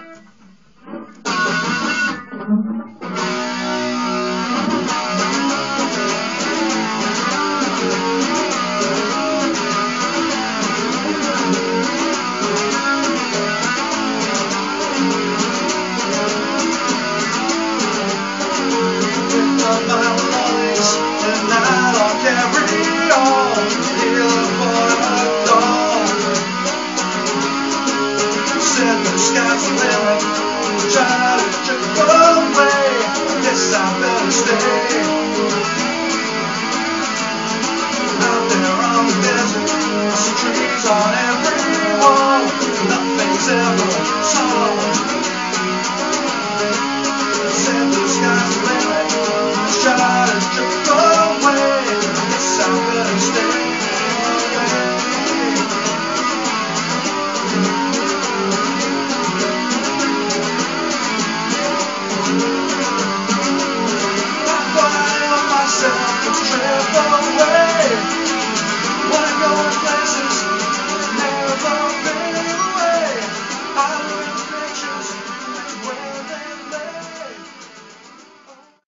Thank you. On every wall. Nothing's ever solved.